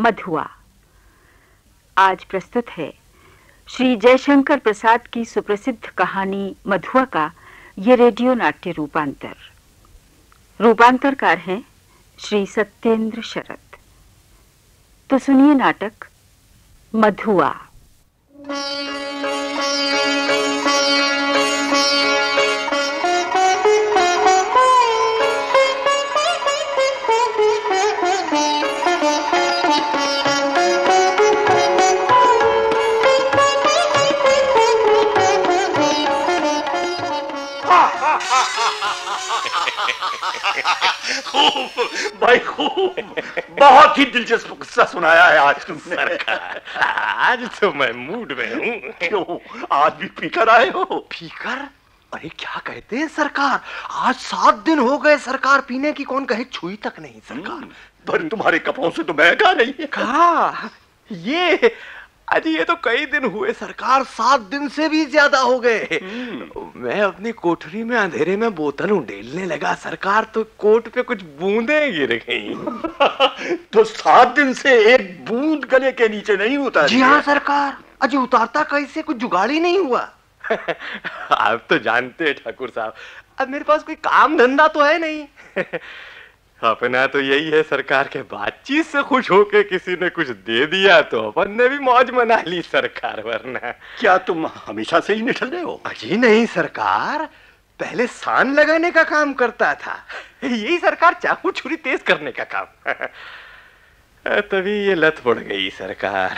मधुआ। आज प्रस्तुत है श्री जयशंकर प्रसाद की सुप्रसिद्ध कहानी मधुआ का ये रेडियो नाट्य रूपांतर। रूपांतरकार हैं श्री सत्येंद्र शरद तो सुनिए नाटक मधुआ। खूब भाई खूब बहुत ही दिलचस्प किस्सा सुनाया है आज तुमने। आज तो मैं मूड में हूँ। क्यों? आज भी पीकर आए हो? पीकर? अरे क्या कहते हैं सरकार? आज सात दिन हो गए सरकार पीने की कौन कहे? छुई तक नहीं सरकार। पर तुम्हारे कपड़ों से तो महँगा नहीं है। कहा? ये अजी ये तो कई दिन हुए सरकार सात दिन से भी ज़्यादा हो गए। मैं अपनी कोठरी में अंधेरे में बोतल उडेलने लगा सरकार तो कोट पे कुछ बूंदे गिर गई। तो सात दिन से एक बूंद गले के नीचे नहीं उतारी जी हाँ सरकार। अजी उतारता कैसे कुछ जुगाड़ ही नहीं हुआ। आप तो जानते हैं ठाकुर साहब। अब मेरे पास कोई काम धंधा तो है नहीं। अपना तो यही है सरकार के बातचीत से खुश होके किसी ने कुछ दे दिया तो अपन ने भी मौज मना ली सरकार वरना। क्या तुम हमेशा से ही निठल रहे हो? अजी नहीं सरकार पहले सान लगाने का काम करता था। यही सरकार चाकू छुरी तेज करने का काम। तभी ये लत पड़ गई सरकार।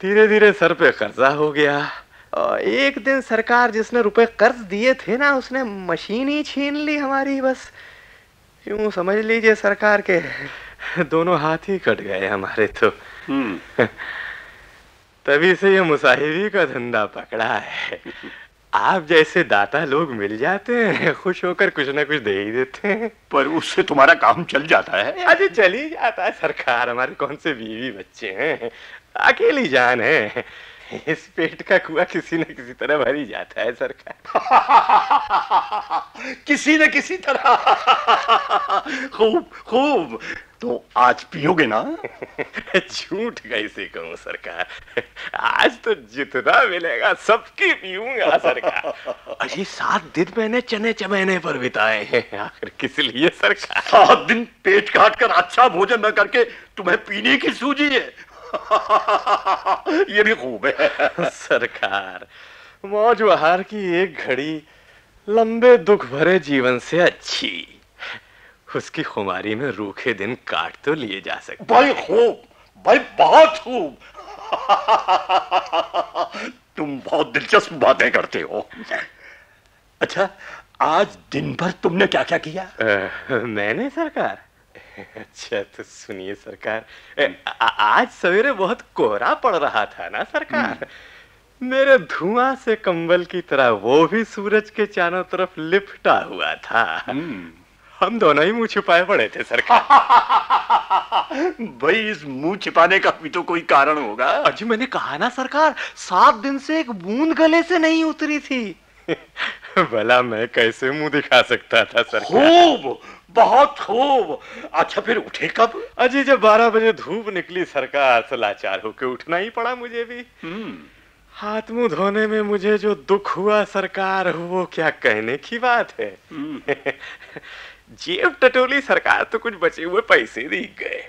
धीरे धीरे सर पे कर्जा हो गया। और एक दिन सरकार जिसने रुपए कर्ज दिए थे ना उसने मशीन ही छीन ली हमारी बस। यूँ समझ लीजिए सरकार के। दोनों हाथ ही कट गए हमारे तो। तभी से ये मुसाहिबी का धंधा पकड़ा है। आप जैसे दाता लोग मिल जाते हैं खुश होकर कुछ ना कुछ दे ही देते हैं। पर उससे तुम्हारा काम चल जाता है। अरे चल ही जाता है। सरकार हमारे कौन से बीवी बच्चे हैं? अकेली जान है। इस पेट का कुआ किसी न किसी तरह भर ही जाता है सरकार। किसी न किसी तरह। खूब खूब। तो आज पियोगे ना? झूठ कैसे कहूँ सरकार? आज तो जितना मिलेगा सबकी पीऊँगा सरकार। अजी सात दिन मैंने चने चमेने पर बिताए हैं आखिर किस लिए सरकार? सात दिन पेट काट कर अच्छा भोजन न करके तुम्हें पीने की सूझी है। ये भी खूब है। सरकार मौज बहार की एक घड़ी लंबे दुख भरे जीवन से अच्छी। उसकी खुमारी में रूखे दिन काट तो लिए जा सकते भाई खूब भाई बहुत खूब। तुम बहुत दिलचस्प बातें करते हो। अच्छा आज दिन भर तुमने क्या क्या? किया आ, मैंने सरकार अच्छा तो सुनिए सरकार। आ, आज सवेरे बहुत कोहरा पड़ रहा था ना सरकार? मेरे धुआँ से कंबल की तरह वो भी सूरज के चारों तरफ़ लिपटा हुआ था। हम दोनों ही मुँह छुपाए पड़े थे सरकार। भाई इस मुँह छिपाने का भी तो कोई कारण होगा। अजी मैंने कहा ना सरकार सात दिन से एक बूंद गले से नहीं उतरी थी। भला मैं कैसे मुँह दिखा सकता था सरकार खूब बहुत खूब। अच्छा फिर उठे कब? अजी जब बारह बजे धूप निकली सरकार तो लाचार होके उठना ही पड़ा मुझे भी। हाथ मुँह धोने में मुझे जो दुख हुआ सरकार वो क्या कहने की बात है? जेब टटोली सरकार तो कुछ बचे हुए पैसे दिख गए।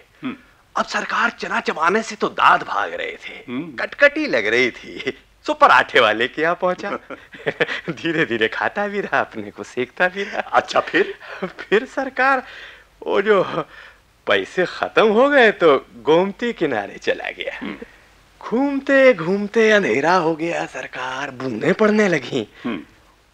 अब सरकार चना चबाने से तो दांत भाग रहे थे कटकटी लग रही थी। सो पराठे वाले के यहाँ पहुँचा। धीरे धीरे खाता भी रहा अपने को सेकता भी रहा। अच्छा फिर? फिर सरकार वो जो पैसे खत्म हो गए तो गोमती किनारे चला गया। घूमते घूमते अंधेरा हो गया सरकार बूंदे पड़ने लगी।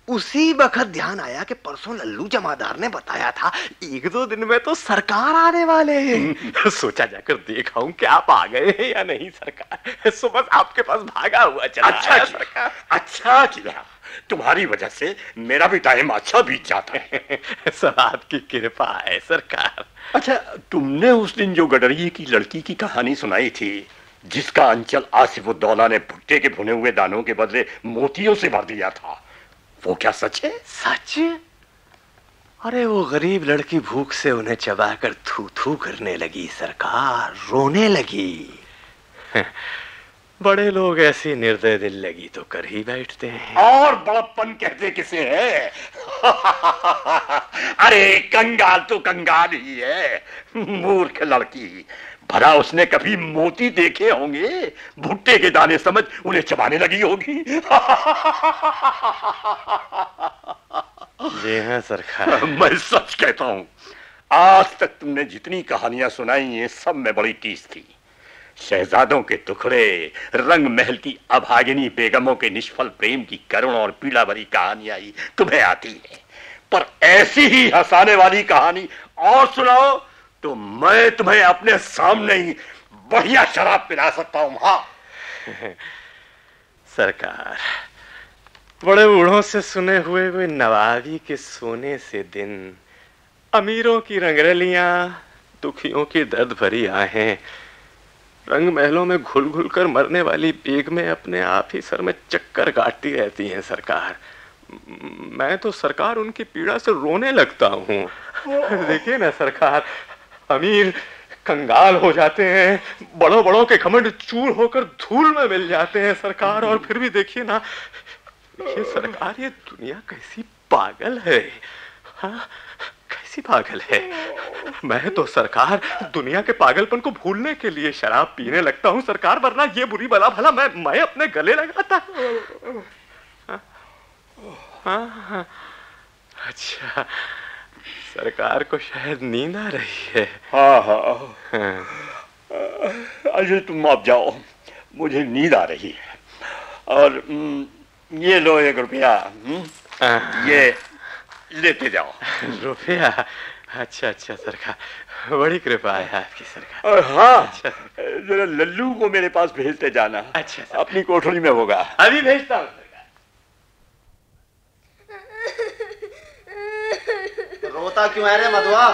उसी वक्त ध्यान आया कि परसों लल्लू जमादार ने बताया था एक दो दिन में तो सरकार आने वाले हैं। सोचा जाकर देखाऊं कि आप आ गए हैं या नहीं सरकार। सो बस आपके पास भागा हुआ चला अच्छा आया सरकार। अच्छा किया तुम्हारी वजह से मेरा भी टाइम अच्छा बीत जाता है। सब आपकी कृपा है सरकार। अच्छा तुमने उस दिन जो गडरिए की लड़की की कहानी सुनाई थी जिसका अंचल आसिफ आसिफुद्दौला ने भुट्टे के भुने हुए दानों के बदले मोतियों से भर दिया था वो क्या सच है? सच? अरे वो गरीब लड़की भूख से उन्हें चबाकर थू थू करने लगी सरकार रोने लगी। बड़े लोग ऐसी निर्दय दिल लगी तो कर ही बैठते हैं। और बड़प्पन कहते किसे है? अरे कंगाल तो कंगाल ही है मूर्ख लड़की। भला उसने कभी मोती देखे होंगे? भुट्टे के दाने समझ उन्हें चबाने लगी होगी। जी हाँ सरकार मैं सच कहता हूँ आज तक तुमने जितनी कहानियाँ सुनाई हैं सब में बड़ी टीस थी। शहजादों के टुकड़े रंग महल की अभागिनी बेगमों के निष्फल प्रेम की करुण और पीड़ा भरी कहानियाँ ही तुम्हें आती है। पर ऐसी ही हंसाने वाली कहानी और सुनाओ तो मैं तुम्हें अपने सामने ही बढ़िया शराब पिला सकता हूँ हाँ। सरकार बड़े बूढ़ों से सुने हुए हुए नवाबी के सोने से दिन अमीरों की रंगरलियाँ दुखियों की दर्द भरी आहें रंग महलों में घुल घुल कर मरने वाली बेग में अपने आप ही सर में चक्कर काटती रहती हैं सरकार। मैं तो सरकार उनकी पीड़ा से रोने लगता हूँ। देखिए ना सरकार अमीर कंगाल हो जाते हैं बड़ों बड़ों के घमंड चूर होकर धूल में मिल जाते हैं सरकार। और फिर भी देखिए ना ये सरकार ये दुनिया कैसी पागल है। हाँ कैसी पागल है। मैं तो सरकार दुनिया के पागलपन को भूलने के लिए शराब पीने लगता हूँ। सरकार वरना ये बुरी बला भला मैं मैं अपने गले लगाता। हाँ, हाँ, हाँ, अच्छा। सरकार को शायद नींद आ रही है। हाँ हाँ, हाँ। अजय तुम आप जाओ। मुझे नींद आ रही है। और ये लो एक रुपया हाँ। ये लेते जाओ। रुपया? अच्छा अच्छा सरकार। बड़ी कृपा है आपकी सरकार। हाँ अच्छा। जरा लल्लू को मेरे पास भेजते जाना। अच्छा अपनी कोठरी में होगा। अभी भेजता हूँ रोता क्यों है रे मधुआ?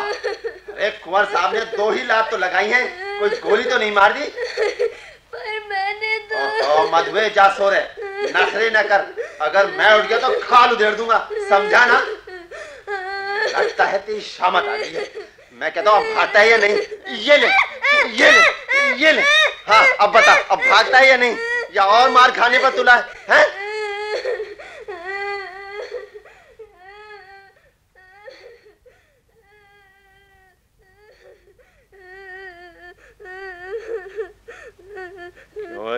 एक कुंवर साहब ने दो ही लात तो लगाई है कोई गोली तो नहीं मार दी? पर मैंने तो ओ, मधुए जा सो रे। नखरे न कर। अगर मैं उठ गया तो खाल उधेड़ दूँगा। समझा ना? लगता है तेरी शामत आ गई है। मैं कहता हूँ भागता है या नहीं? ये ले ये ले ये ले। हाँ अब बता अब भागता है या नहीं? या और मार खाने पर तुला है, है?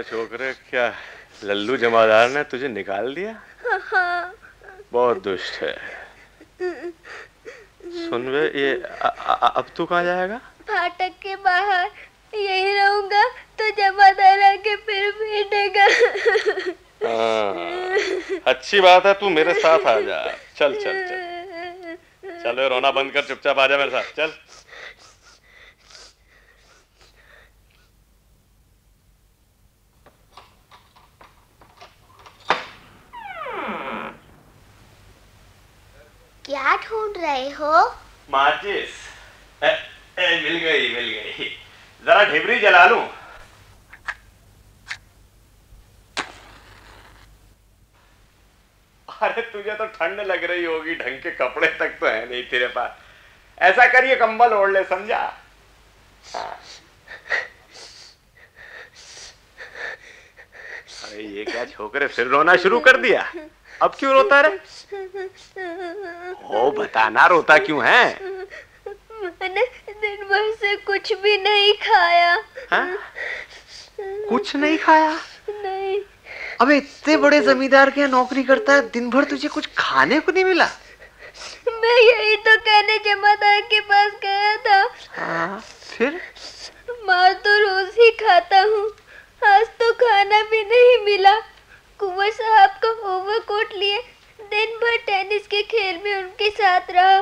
छोकरे क्या लल्लू जमादार ने तुझे निकाल दिया? हाँ। बहुत दुष्ट है। सुन वे ये आ, आ, अब तू कहाँ जाएगा? फाटक के बाहर। यही रहूँगा तो जमादार आके फिर भेटेगा। हाँ, अच्छी बात है तू मेरे साथ आ जा। चल चल चल। चलो रोना बंद कर चुपचाप आ जा मेरे साथ। चल। क्या ढूंढ रहे हो? माचिस। मिल गई मिल गई। जरा ढिबरी जला लू? अरे, तुझे तो ठंड लग रही होगी, ढंग के कपड़े तक तो है नहीं तेरे पास। ऐसा करिए, कंबल ओढ़ ले, समझा? अरे, ये क्या छोकरे, फिर रोना शुरू कर दिया? अब क्यों रोता रे ओ बताना रोता क्यों है? मैंने दिन भर से कुछ भी नहीं खाया। हा? कुछ नहीं खाया? नहीं। अबे इतने बड़े जमींदार के नौकरी करता है दिन भर तुझे कुछ खाने को नहीं मिला? मैं यही तो कहने जमादार के पास गया था। हाँ, फिर? मार तो रोज ही खाता हूँ। आज तो खाना भी नहीं मिला। कुंवर साहब का ओवरकोट लिए। दिन भर टेनिस के खेल में उनके साथ रहा।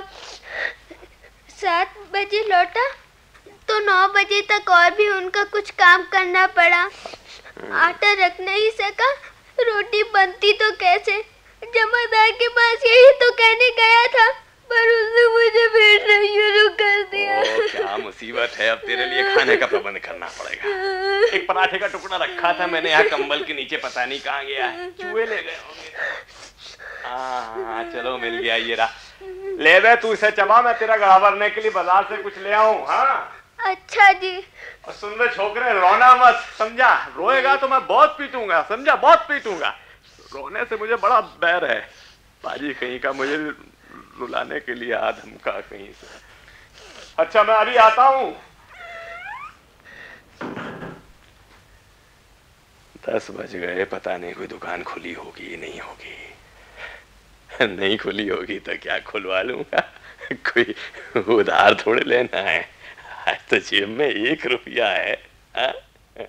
सात बजे लौटा तो नौ बजे तक और भी उनका कुछ काम करना पड़ा। आटा रख नहीं सका, रोटी बनती तो कैसे? जमादार के पास यही तो कहने गया था, पर उसने मुझे भेजना शुरू कर दिया। क्या मुसीबत है, अब तेरे लिए खाने का प्रबंध करना पड़ेगा। एक पराठे का टुकड़ा रखा था मैंने यहाँ, कंबल के नीचे पता नहीं कहाँ गया है। चूहे ले गए होंगे। हाँ हाँ चलो मिल गया ये रहा। ले बे तू इसे चबा मैं तेरा गला भरने के लिए बाज़ार से कुछ ले आऊँ हाँ? अच्छा जी। और सुन ले छोकरे रोना मत समझा? रोएगा तो मैं बहुत पीटूँगा समझा? बहुत पीटूँगा। रोने से मुझे बड़ा बैर है। बाजी कहीं का मुझे रुलाने के लिए आ धमका कहीं से। अच्छा मैं अभी आता हूँ। दस बज गए पता नहीं कोई दुकान खुली होगी नहीं होगी। नहीं खुली होगी तो क्या खुलवा लूँगा कोई उधार थोड़े लेना है। आज तो जेब में एक रुपया है। आ?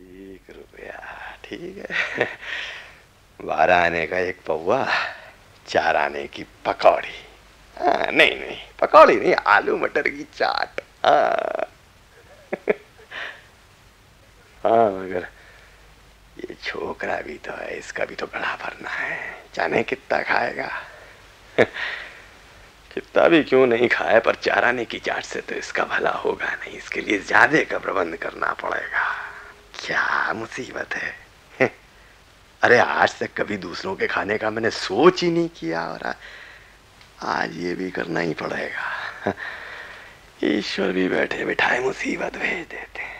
एक रुपया ठीक है। बारह आने का एक पौवा चार आने की पकौड़ी। हाँ, नहीं नहीं पकौड़ी नहीं आलू मटर की चाट। हाँ। हाँ मगर ये छोकरा भी तो है, इसका भी तो गला भरना है। जाने कितना खाएगा। कितना भी क्यों नहीं खाए, पर चाराने की चाट से तो इसका भला होगा नहीं। इसके लिए ज़्यादा का प्रबंध करना पड़ेगा। क्या मुसीबत है? अरे, आज तक कभी दूसरों के खाने का मैंने सोच ही नहीं किया और आज ये भी करना ही पड़ेगा। ईश्वर भी बैठे बिठाए मुसीबत भेज देते हैं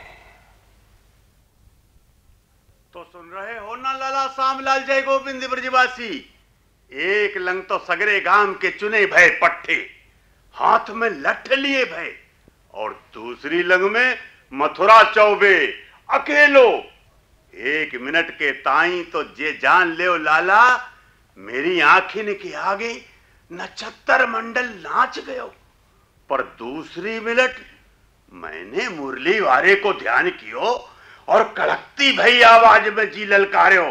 तो सुन रहे हो ना लाला सामलाल जय गोविंद ब्रजवासी। एक लंग तो सगरे गाँव के चुने भय पट्टे हाथ में लठ लिए भय, और दूसरी लंग में मथुरा चौबे, अकेलो। एक मिनट के ताई तो जे जान ले लाला, मेरी आंखिन के आगे नक्षत्र मंडल नाच गयो। पर दूसरी मिनट मैंने मुरली वारे को ध्यान कियो, और कड़कती भई आवाज़ में जी ललकार्यो।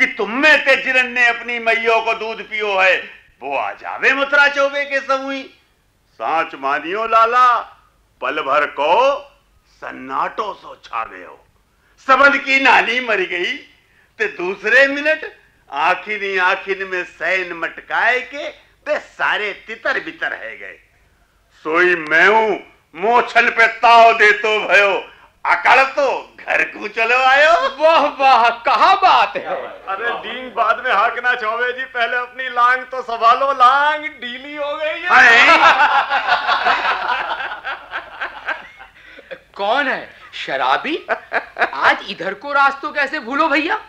कि तुम में ते जिरन ने अपनी मैयो को दूध पियो है, वो आ जावे मथुरा चौबे के समूही। सांच मानियो लाला, पल भर को सन्नाटो सो छा हो। सबन की नानी मर गई, ते दूसरे मिनट आखिरी आखिर में सैन मटकाए के ते सारे तितर बितर है गए। सोई मैं हूँ मोछल पे ताव दे तो भयो। अकड़ तो घर को चलो आयो। वाह वाह कहा बात है? अरे डींग बाद में हाकना चौबे जी। पहले अपनी लांग तो संभालो। लांग ढीली हो गई है। कौन है? शराबी? आज इधर को रास्तों कैसे भूलो भैया?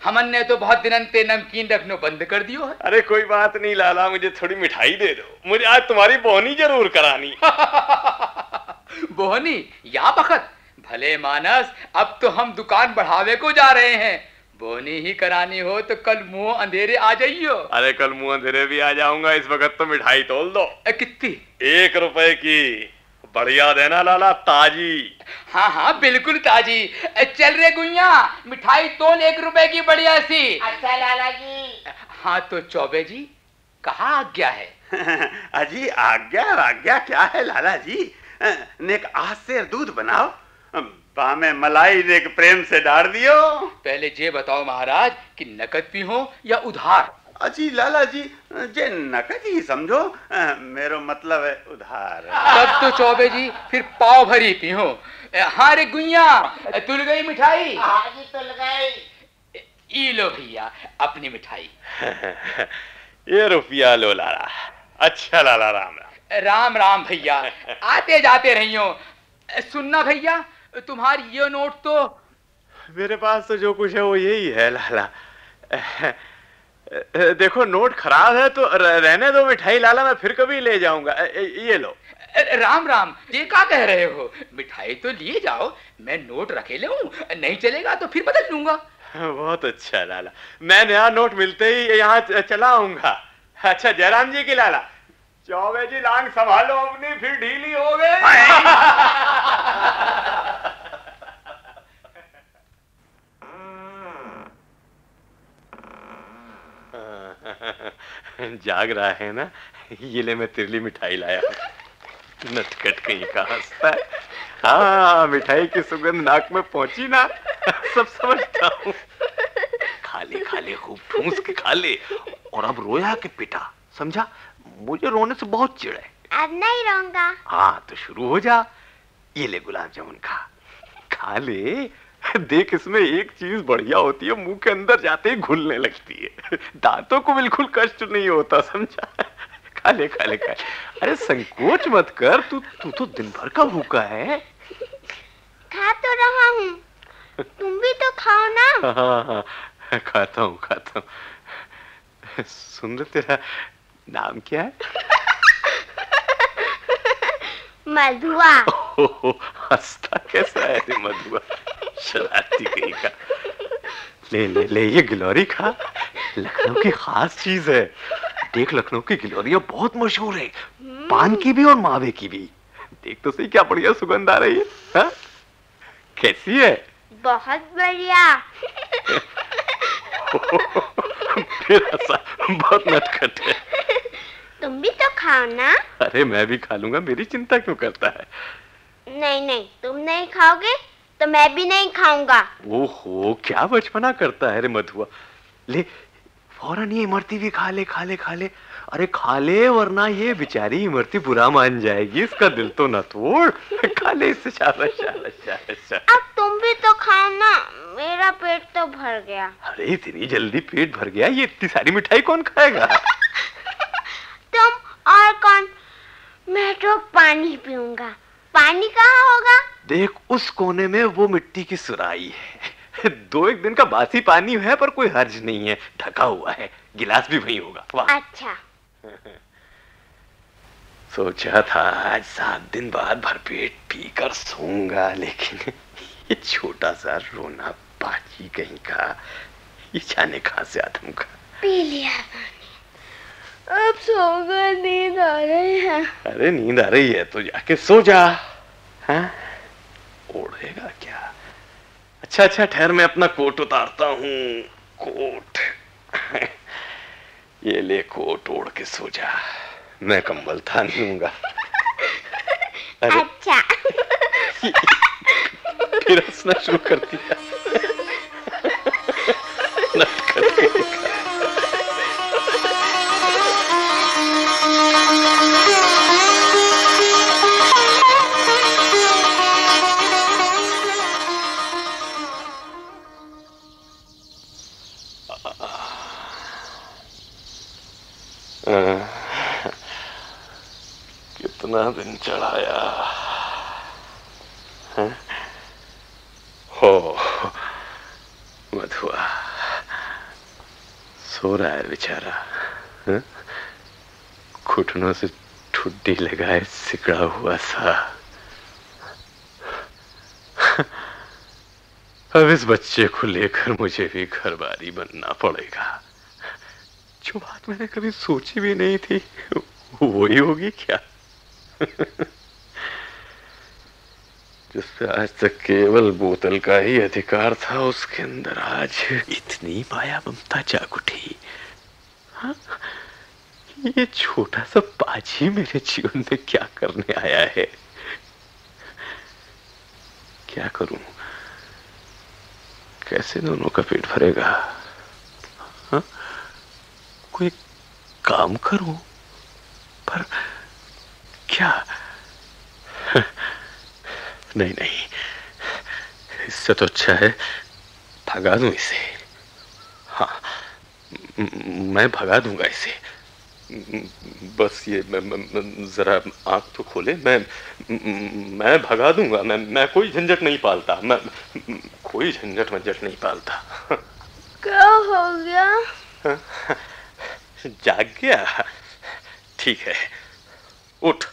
हमन ने तो बहुत दिन ते नमकीन रखनो बंद कर दियो है। अरे कोई बात नहीं लाला मुझे थोड़ी मिठाई दे दो। मुझे आज तुम्हारी बोहनी ज़रूर करानी। बोहनी या बखत? भले मानस अब तो हम दुकान बढ़ावे को जा रहे हैं। बोनी ही करानी हो तो कल मुँह अंधेरे आ जाइयो। अरे कल मुँह अंधेरे भी आ जाऊँगा इस वक्त तो मिठाई तोल दो। कितनी? एक रुपए की। बढ़िया देना लाला ताजी। हाँ हाँ बिल्कुल ताजी। चल रे गुइया मिठाई तोल एक रुपए की बढ़िया सी। अच्छा लाला जी। हाँ तो चौबे जी कहा आज्ञा है? अजी आज्ञा आज्ञा क्या है लाला जी? नेक आज से दूध बनाओ। बा में मलाई नेक प्रेम से डाल दियो। पहले जे बताओ महाराज कि नकद भी हो या उधार? अजी लाला जी जे नकद ही समझो मेरो मतलब है उधार। तब तो चौबे जी फिर पाव भरी पी हो। हाँ रे गुइया तुल गई मिठाई? हाँ जी तुल गई। ई लो भैया अपनी मिठाई। ये रुपया लो लाला अच्छा लाला राम राम। राम राम भैया आते जाते रहियो। सुनना भैया तुम्हारी ये नोट तो मेरे पास तो जो कुछ है वो यही है लाला। देखो नोट खराब है तो रहने दो मिठाई लाला मैं फिर कभी ले जाऊँगा। ये लो। राम राम ये क्या कह रहे हो? मिठाई तो लिए जाओ मैं नोट रखे ले नहीं चलेगा तो फिर बदल लूँगा। बहुत अच्छा लाला। मैं नया नोट मिलते ही यहाँ चला आऊँगा। अच्छा जयराम जी की लाला। चौबे जी लांग संभालो अपनी फिर ढीली हो गए जाग रहा है ना? ये ले मैं तिरली मिठाई लाया। नटकट कहीं का हंसता है। हाँ मिठाई की सुगंध नाक में पहुँची ना सब समझता हूँ। खाले खाले खूब ठूस के खा ले और अब रोया के पिटा। समझा? मुझे रोने से बहुत चिड़ है। अब नहीं रोऊँगा। हाँ तो शुरू हो जा। ये ले गुलाब जामुन खा। खा ले। देख इसमें एक चीज़ बढ़िया होती है मुँह के अंदर जाते ही घुलने लगती है। दांतों को बिल्कुल कष्ट नहीं होता समझा? खा ले खा ले अरे संकोच मत कर तू तू तो दिन भर का भूखा है। खा तो रहा हूँ। तुम भी तो खाओ ना। हाँ हाँ खाता हूँ खाता हूँ। सुन रहे तेरा नाम क्या है? मधुआ। हंसता कैसा है मधुआ? शरारती कहीं का। ले ले ले ये गिलौरी खा। लखनऊ की खास चीज़ है। देख लखनऊ की गिलौरियाँ बहुत मशहूर है। पान की भी और मावे की भी। देख तो सही क्या बढ़िया सुगंध आ रही है हाँ? कैसी है? बहुत बढ़िया। फिर हंसा बहुत नटखट है तुम भी तो खाओ ना। अरे मैं भी खा लूँगा मेरी चिंता क्यों करता है? नहीं नहीं तुम नहीं खाओगे। तो मैं भी नहीं खाऊँगा। ओहो क्या बचपना करता है रे मधुआ। ले फ़ौरन ये इमरती भी खा ले खा ले खा ले। अरे खा ले वरना ये बेचारी इमरती बुरा मान जाएगी। इसका दिल तो न तोड़। खा ले इससे शाबाश शाबाश शाबाश। अब तुम भी तो खाओ ना। मेरा पेट तो भर गया। अरे इतनी जल्दी पेट भर गया? ये इतनी सारी मिठाई कौन खाएगा? तुम और कौन? मैं तो पानी पीऊँगा। पानी कहाँ होगा? देख उस कोने में वो मिट्टी की सुराई है। दो एक दिन का बासी पानी है पर कोई हर्ज नहीं है। ढका हुआ है। गिलास भी वही होगा। वाह। अच्छा। सोचा था आज सात दिन बाद भरपेट पीकर सोऊँगा लेकिन ये छोटा सा रोना बाजी कहीं का। ये जाने कहाँ से आता का। पी लिया पानी। अब सोकर नींद आ रही है। अरे नींद आ रही है तो जाके सो जा। हाँ? ओढ़ेगा क्या? अच्छा अच्छा ठहर मैं अपना कोट उतारता हूँ। कोट। ये ले कोट ओढ़ के सो जा। मैं कंबल थान लूँगा। अरे। अच्छा। फिर हंसना शुरू कर दिया। ठुड्डी लगाए सिकड़ा हुआ सा अब इस बच्चे को लेकर मुझे भी घर बारी बनना पड़ेगा। जो बात मैंने कभी सोची भी नहीं थी वो ही होगी क्या? जिससे आज तक केवल बोतल का ही अधिकार था, उसके अंदर आज इतनी माया ममता जाग उठी हाँ? ये छोटा सा बाजी मेरे जीवन में क्या करने आया है? क्या करूँ? कैसे दोनों का पेट भरेगा? हाँ? कोई काम करूँ? पर क्या? नहीं नहीं। इससे तो अच्छा है भगा दूँ इसे। हाँ मैं भगा दूँगा इसे। बस ये मैं, मैं, मैं जरा आँख तो खोले मैं मैं भगा दूँगा मैं मैं कोई झंझट नहीं पालता मैं कोई झंझट मंझट नहीं पालता। क्या हो गया? जाग गया? ठीक है उठ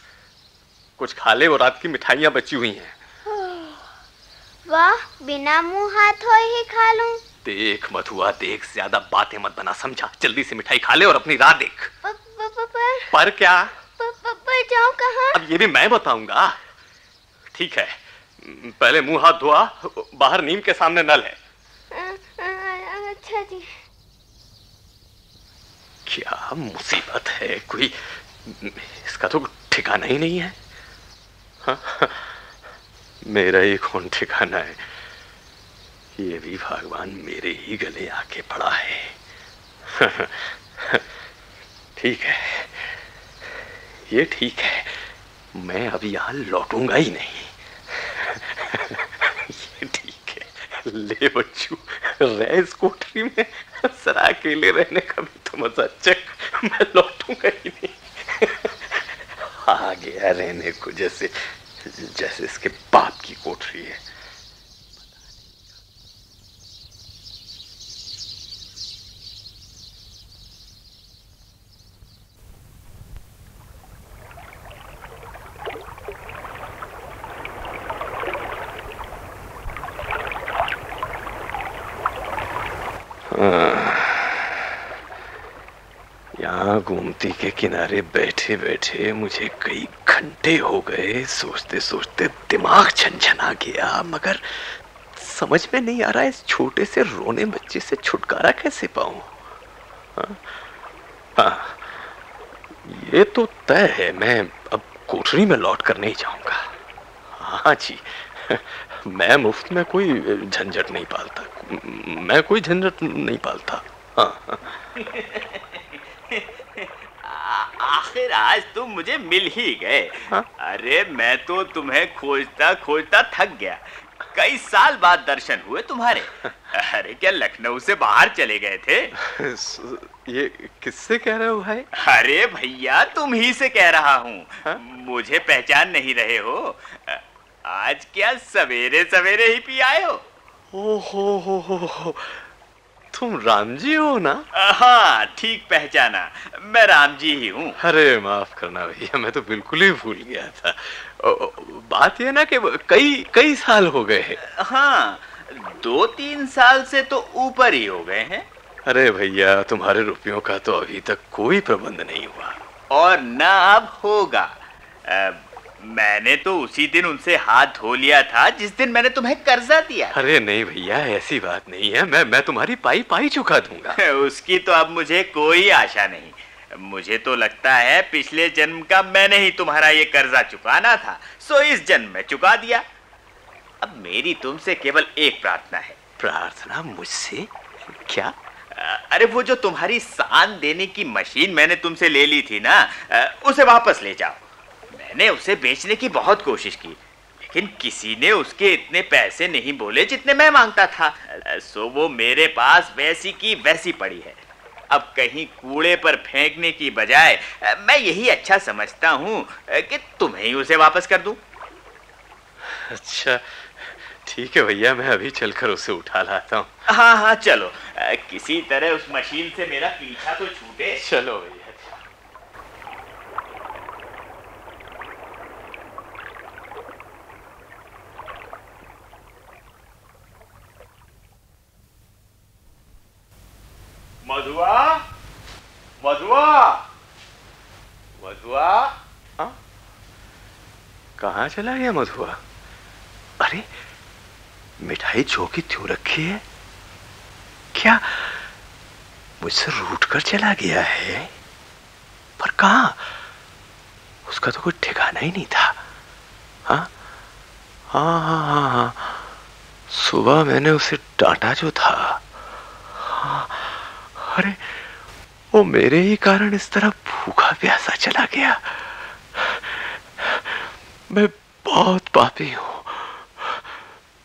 कुछ खा ले और रात की मिठाइयाँ बची हुई हैं। वाह बिना मुँह हाथ हो ही खा लूँ। देख मधुआ देख ज़्यादा बातें मत बना समझा? जल्दी से मिठाई खा ले और अपनी राह देख। प- प- प- पर क्या? प- प- पर जाऊँ कहाँ? अब ये भी मैं बताऊँगा। ठीक है। पहले मुँह हाथ धोआ बाहर नीम के सामने नल है। अच्छा जी। क्या मुसीबत है? कोई इसका तो ठिकाना ही नहीं है। हाँ? मेरा ही कौन ठिकाना है। ये भी भगवान मेरे ही गले आके पड़ा है। ठीक है। ये ठीक है। मैं अब यहाँ लौटूँगा ही नहीं। ये ठीक है। ले बच्चू रह इस कोठरी में सरा अकेले रहने का भी तो मज़ा चक मैं लौटूँगा ही नहीं। आ गया रहने को जैसे जैसे इसके बाप की कोठरी है यहाँ गोमती के किनारे बैठे बैठे मुझे कई घंटे हो गए। सोचते सोचते दिमाग छनछना गया मगर समझ में नहीं आ रहा इस छोटे से रोने बच्चे से छुटकारा कैसे पाऊँ? हाँ, हाँ, ये तो तय है मैं अब कोठरी में लौट कर नहीं जाऊँगा। हाँ जी मैं मुफ़्त में कोई झंझट नहीं पालता मैं कोई झंझट नहीं पालता। हाँ आखिर आज तुम मुझे मिल ही गए। हाँ? अरे मैं तो तुम्हें खोजता खोजता थक गया। कई साल बाद दर्शन हुए तुम्हारे। अरे क्या लखनऊ से बाहर चले गए थे? ये किससे कह रहे हो भाई? अरे भैया तुम ही से कह रहा हूँ। हाँ? मुझे पहचान नहीं रहे हो। आज क्या सवेरे सवेरे ही पी आए हो? ओ हो हो हो हो। तुम राम जी हो ना? हाँ ठीक पहचाना। मैं राम जी ही हूँ। अरे माफ़ करना भैया मैं तो बिल्कुल ही भूल गया था। बात ये ना कि कई कई साल हो गए हैं। हाँ दो तीन साल से तो ऊपर ही हो गए हैं। अरे भैया तुम्हारे रुपयों का तो अभी तक कोई प्रबंध नहीं हुआ। और न अब होगा। मैंने तो उसी दिन उनसे हाथ धो लिया था जिस दिन मैंने तुम्हें कर्जा दिया अरे नहीं भैया ऐसी बात नहीं है। मैं मैं तुम्हारी पाई पाई चुका दूँगा। उसकी तो अब मुझे कोई आशा नहीं। मुझे तो लगता है पिछले जन्म का मैंने ही तुम्हारा ये कर्जा चुकाना था। सो इस जन्म में चुका दिया। अब मेरी तुमसे केवल एक प्रार्थना है। प्रार्थना मुझसे? क्या? अरे वो जो तुम्हारी सान देने की मशीन मैंने तुमसे ले ली थी ना उसे वापस ले जाओ। मैंने उसे बेचने की बहुत कोशिश की लेकिन किसी ने उसके इतने पैसे नहीं बोले जितने मैं माँगता था। सो वो मेरे पास वैसी की वैसी पड़ी है। अब कहीं कूड़े पर फेंकने की बजाय मैं यही अच्छा समझता हूँ कि तुम्हें ही उसे वापस कर दूँ। अच्छा ठीक है भैया मैं अभी चलकर उसे उठा लाता हूँ। हाँ हाँ चलो। किसी तरह उस मशीन से मेरा पीछा तो छूटे। चलो भैया मधुआ मधुआ मधुआ हाँ कहाँ चला गया मधुआ। अरे, मिठाई जो की त्यों रखी है, क्या मुझसे रूट कर चला गया है? पर कहा? उसका तो कोई ठिकाना ही नहीं था। हाँ? हाँ हाँ हाँ हाँ। सुबह मैंने उसे डांटा जो था। हाँ अरे, वो मेरे ही कारण इस तरह भूखा प्यासा चला गया। मैं बहुत पापी हूँ।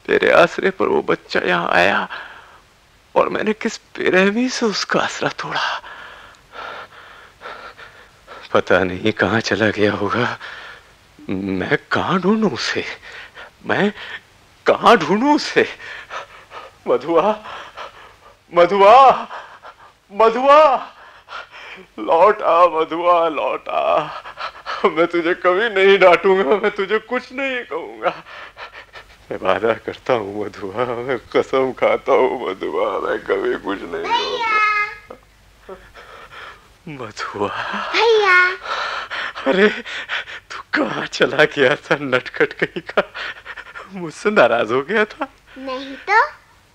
तेरे आसरे पर वो बच्चा यहाँ आया और मैंने किस बेरहमी से उसका आसरा तोड़ा। पता नहीं कहाँ चला गया होगा। मैं कहाँ ढूंढू उसे? मैं कहाँ ढूंढू उसे? मधुआ मधुआ मधुआ, लौटा मधुआ, लौट। मैं तुझे कभी नहीं डांटूँगा मैं तुझे कुछ नहीं कहूँगा। मैं वादा करता हूँ मधुआ मैं कसम खाता हूँ मधुआ मैं कभी कुछ नहीं कहूँगा। मधुआ। भैया। अरे तू कहाँ चला गया था नटखट कहीं का? मुझसे नाराज़ हो गया था। नहीं तो?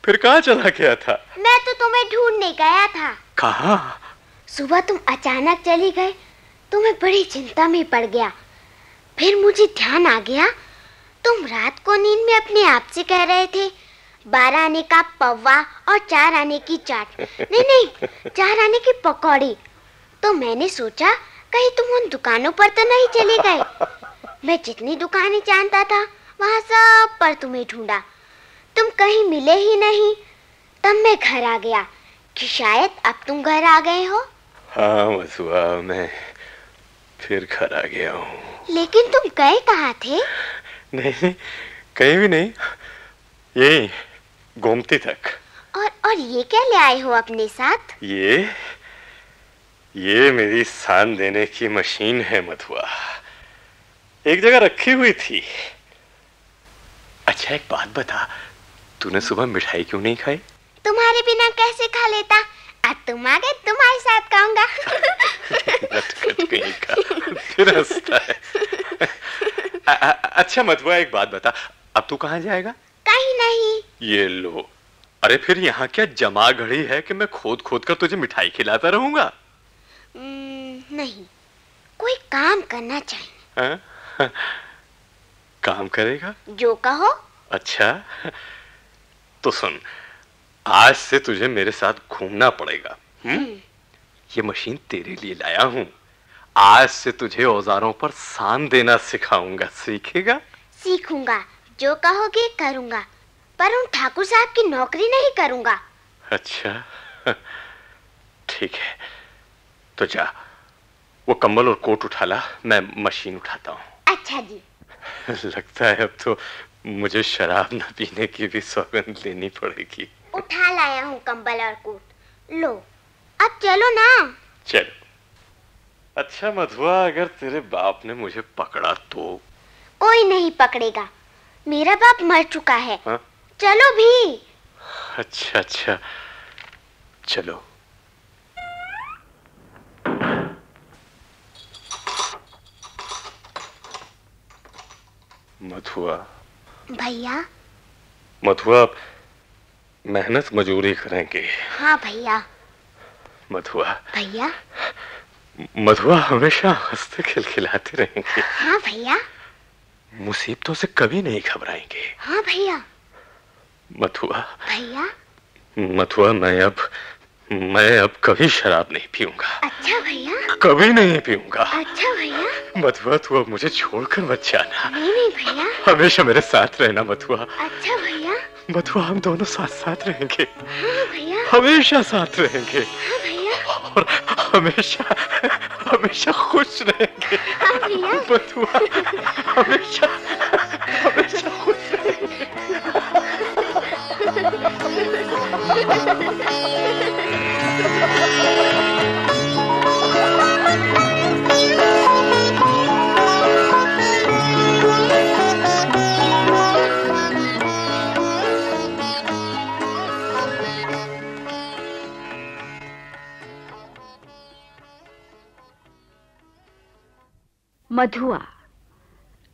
फिर कहाँ चला गया था? मैं तो तुम्हें ढूँढने गया था। कहा? सुबह तुम अचानक चली गए तो मैं बड़ी चिंता में पड़ गया। फिर मुझे ध्यान आ गया। तुम रात को नींद में अपने आप से कह रहे थे, बारह आने का पौवा और चार आने की चाट। नहीं नहीं, चार आने की पकौड़ी। तो मैंने सोचा, कहीं तुम उन दुकानों पर तो नहीं चले गए। मैं जितनी दुकानें जानता था, वहाँ सब पर तुम्हें ढूंढा। तुम कहीं मिले ही नहीं, तब मैं घर आ गया कि शायद अब तुम घर आ गए हो। हाँ मैं फिर घर आ गया हूँ। लेकिन तुम गए कहाँ थे? नहीं कहीं भी नहीं। यही गोमती तक और और ये क्या ले आए हो अपने साथ? ये ये मेरी सान देने की मशीन है मथुआ एक जगह रखी हुई थी। अच्छा एक बात बता। तूने सुबह मिठाई क्यों नहीं खाई? तुम्हारे बिना कैसे खा लेता? अब तुम आ गए तुम्हारे साथ खाऊँगा है अच्छा मथुआ एक बात बता अब तू कहाँ जाएगा कहीं नहीं ये लो अरे फिर यहाँ क्या जमा घड़ी है कि मैं खोद खोद कर तुझे मिठाई खिलाता रहूँगा नहीं कोई काम करना चाहिए हाँ? काम करेगा जो कहो अच्छा तो सुन आज से तुझे मेरे साथ घूमना पड़ेगा। हम्म? ये मशीन तेरे लिए लाया हूँ। आज से तुझे औजारों पर सान देना सिखाऊँगा। सीखेगा? सीखूँगा। जो कहोगे करूँगा। पर उन ठाकुर साहब की नौकरी नहीं करूँगा। अच्छा। ठीक है। तो जा। वो कंबल और कोट उठा ला मैं मशीन उठाता हूँ। अच्छा जी। लगता है अब तो मुझे शराब न पीने की भी सौगंध लेनी पड़ेगी। उठा लाया हूँ कंबल और कोट। लो अब चलो ना। चलो। अच्छा मधुआ अगर तेरे बाप ने मुझे पकड़ा तो? कोई नहीं पकड़ेगा। मेरा बाप मर चुका है। हाँ? चलो भी। अच्छा अच्छा। चलो। मथुआ भैया? मधुआ मेहनत मजूरी करेंगे। हाँ भैया। मधुआ। भैया? मधुआ हमेशा हँसते खिलखिलाते रहेंगे। हाँ भैया। मुसीबतों से कभी नहीं घबराएँगे। हाँ भैया। मथुआ भैया? मथुआ मैं अब मैं अब कभी शराब नहीं पीऊँगा। अच्छा भैया। कभी नहीं पीऊँगा। अच्छा भैया। मथुआ तू अब मुझे छोड़कर मत जाना। नहीं नहीं भैया। हमेशा मेरे साथ रहना मथुआ अच्छा भैया। मथुआ हम दोनों साथ साथ रहेंगे। हाँ हमेशा साथ रहेंगे। हाँ और हमेशा हमेशा खुश रहेंगे। हाँ भैया। हमेशा हमेशा खुश रहेंगे। मधुआ।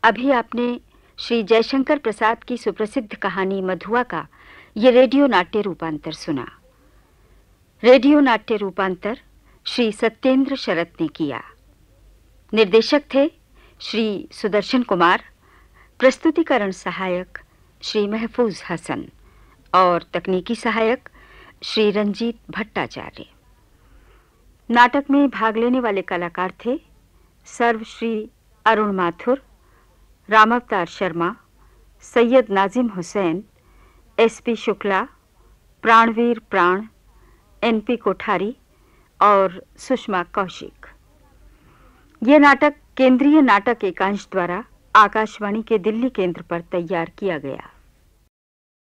अभी आपने श्री जयशंकर प्रसाद की सुप्रसिद्ध कहानी मधुआ का ये रेडियो नाट्य रूपांतर सुना। रेडियो नाट्य रूपांतर श्री सत्येंद्र शरत ने किया। निर्देशक थे श्री सुदर्शन कुमार, प्रस्तुतिकरण सहायक श्री महफूज हसन और तकनीकी सहायक श्री रंजीत भट्टाचार्य। नाटक में भाग लेने वाले कलाकार थे सर्वश्री अरुण माथुर, रामावतार शर्मा, सैयद नाजिम हुसैन, एसपी शुक्ला, प्राणवीर प्राण, एनपी कोठारी और सुषमा कौशिक। ये नाटक केंद्रीय नाटक एकांश द्वारा आकाशवाणी के दिल्ली केंद्र पर तैयार किया गया।